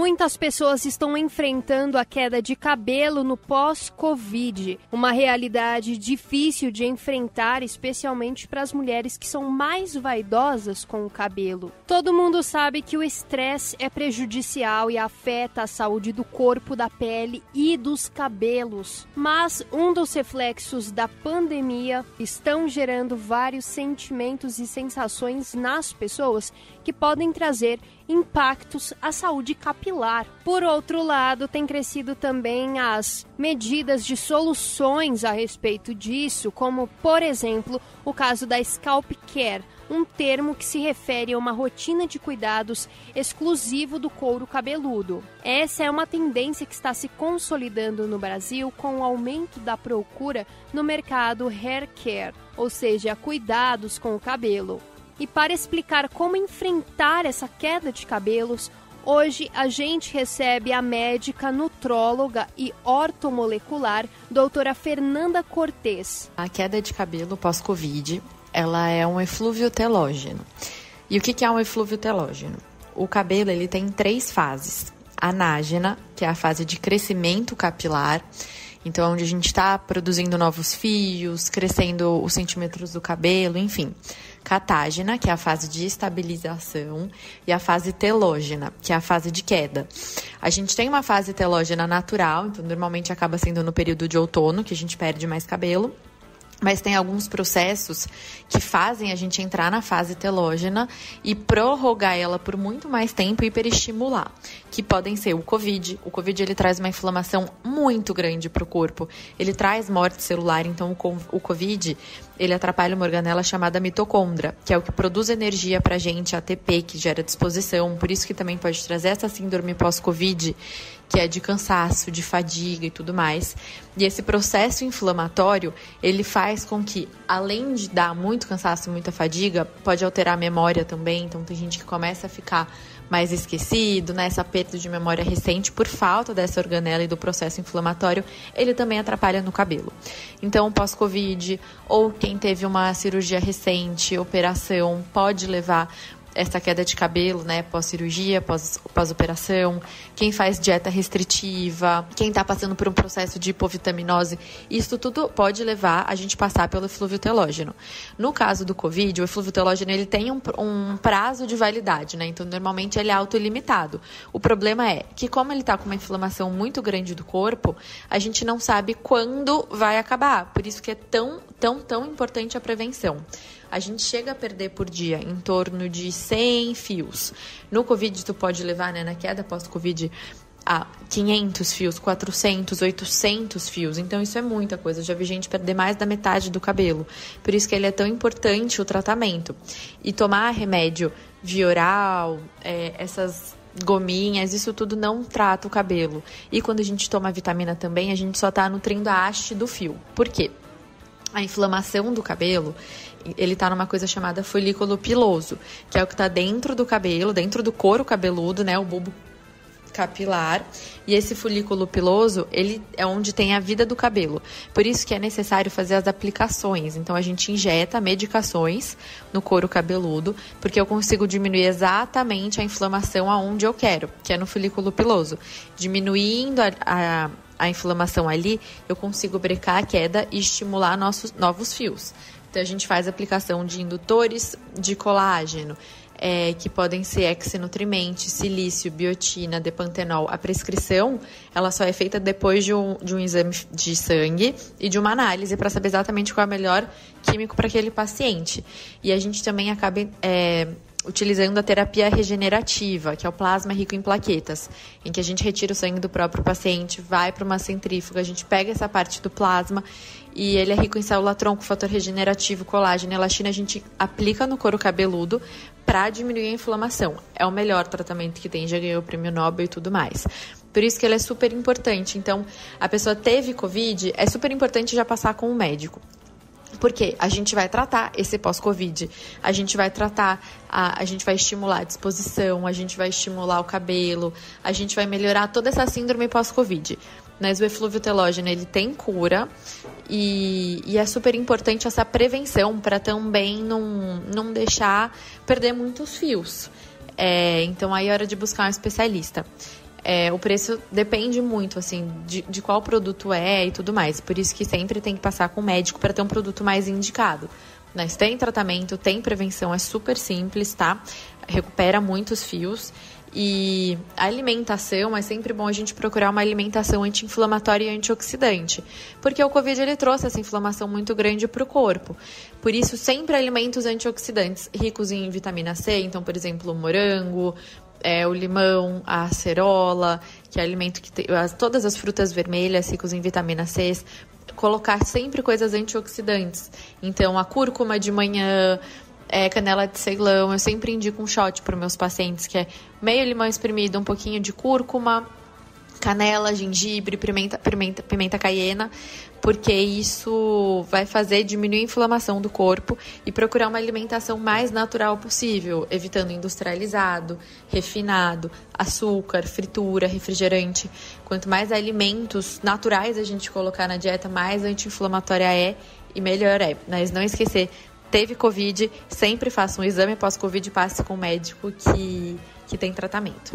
Muitas pessoas estão enfrentando a queda de cabelo no pós-Covid, uma realidade difícil de enfrentar, especialmente para as mulheres que são mais vaidosas com o cabelo. Todo mundo sabe que o estresse é prejudicial e afeta a saúde do corpo, da pele e dos cabelos, mas um dos reflexos da pandemia estão gerando vários sentimentos e sensações nas pessoas que podem trazer impactos à saúde capilar. Por outro lado, tem crescido também as medidas de soluções a respeito disso, como, por exemplo, o caso da Scalp Care, um termo que se refere a uma rotina de cuidados exclusivo do couro cabeludo. Essa é uma tendência que está se consolidando no Brasil com o aumento da procura no mercado hair care, ou seja, cuidados com o cabelo. E para explicar como enfrentar essa queda de cabelos, hoje a gente recebe a médica nutróloga e ortomolecular doutora Fernanda Cortes. A queda de cabelo pós-Covid, ela é um eflúvio telógeno. E o que é um eflúvio telógeno? O cabelo ele tem três fases. A nágena, que é a fase de crescimento capilar, então onde a gente está produzindo novos fios, crescendo os centímetros do cabelo, enfim catágena, que é a fase de estabilização, e a fase telógena, que é a fase de queda. A gente tem uma fase telógena natural, então normalmente acaba sendo no período de outono que a gente perde mais cabelo mas tem alguns processos que fazem a gente entrar na fase telógena e prorrogar ela por muito mais tempo e hiperestimular, que podem ser o COVID. O COVID ele traz uma inflamação muito grande para o corpo. Ele traz morte celular, então o COVID ele atrapalha uma organela chamada mitocôndria, que é o que produz energia para a gente, ATP, que gera disposição. Por isso que também pode trazer essa síndrome pós-COVID, que é de cansaço, de fadiga e tudo mais. E esse processo inflamatório, ele faz com que, além de dar muito cansaço e muita fadiga, pode alterar a memória também. Então tem gente que começa a ficar mais esquecido, né? Essa perda de memória recente por falta dessa organela e do processo inflamatório, ele também atrapalha no cabelo. Então, pós-Covid ou quem teve uma cirurgia recente, operação, pode levar essa queda de cabelo, né, pós-cirurgia, pós-operação, quem faz dieta restritiva, quem está passando por um processo de hipovitaminose, isso tudo pode levar a gente passar pelo eflúvio telógeno. No caso do Covid, o eflúvio telógeno ele tem um, um prazo de validade, né, então normalmente ele é autolimitado. O problema é que como ele está com uma inflamação muito grande do corpo, a gente não sabe quando vai acabar, por isso que é tão, tão, tão importante a prevenção a gente chega a perder por dia em torno de 100 fios. No Covid, tu pode levar, né, na queda pós-Covid, a 500 fios, 400, 800 fios. Então isso é muita coisa. Eu já vi gente perder mais da metade do cabelo. Por isso que ele é tão importante o tratamento. E tomar remédio via oral, é, essas gominhas, isso tudo não trata o cabelo. E quando a gente toma vitamina também, a gente só está nutrindo a haste do fio. Por quê? A inflamação do cabelo, ele tá numa coisa chamada folículo piloso, que é o que está dentro do cabelo, dentro do couro cabeludo, né, o bulbo capilar. E esse folículo piloso, ele é onde tem a vida do cabelo. Por isso que é necessário fazer as aplicações. Então a gente injeta medicações no couro cabeludo, porque eu consigo diminuir exatamente a inflamação aonde eu quero, que é no folículo piloso. Diminuindo a, a a inflamação ali, eu consigo brecar a queda e estimular nossos novos fios. Então, a gente faz aplicação de indutores de colágeno, é, que podem ser exinotrimente, silício, biotina, depantenol. A prescrição, ela só é feita depois de um, de um exame de sangue e de uma análise para saber exatamente qual é o melhor químico para aquele paciente. E a gente também acaba é, utilizando a terapia regenerativa, que é o plasma rico em plaquetas, em que a gente retira o sangue do próprio paciente, vai para uma centrífuga, a gente pega essa parte do plasma e ele é rico em célula tronco, fator regenerativo, colágeno, elastina, a gente aplica no couro cabeludo para diminuir a inflamação. É o melhor tratamento que tem, já ganhou o prêmio Nobel e tudo mais. Por isso que ele é super importante. Então, a pessoa teve Covid, é super importante já passar com o médico. Porque a gente vai tratar esse pós-Covid, a gente vai tratar, a, a gente vai estimular a disposição, a gente vai estimular o cabelo, a gente vai melhorar toda essa síndrome pós-Covid. Mas o eflúvio telógeno, ele tem cura e, e é super importante essa prevenção para também não, não deixar perder muitos fios. É, então aí é hora de buscar um especialista. É, o preço depende muito, assim, de, de qual produto é e tudo mais. Por isso que sempre tem que passar com o médico para ter um produto mais indicado. Mas tem tratamento, tem prevenção, é super simples, tá? Recupera muitos fios. E a alimentação é sempre bom a gente procurar uma alimentação anti-inflamatória e antioxidante, porque o Covid ele trouxe essa inflamação muito grande para o corpo. Por isso, sempre alimentos antioxidantes ricos em vitamina C, então, por exemplo, morango, é, o limão, a acerola, que é alimento que tem, as, todas as frutas vermelhas ricos em vitamina C, colocar sempre coisas antioxidantes. Então, a cúrcuma de manhã, é, canela de Ceilão, eu sempre indico um shot para meus pacientes, que é meio limão espremido, um pouquinho de cúrcuma, canela, gengibre, pimenta, pimenta, pimenta caiena, porque isso vai fazer diminuir a inflamação do corpo e procurar uma alimentação mais natural possível, evitando industrializado, refinado, açúcar, fritura, refrigerante. Quanto mais alimentos naturais a gente colocar na dieta, mais anti-inflamatória é e melhor é. Mas não esquecer, teve Covid, sempre faça um exame pós-Covid e passe com o médico que, que tem tratamento.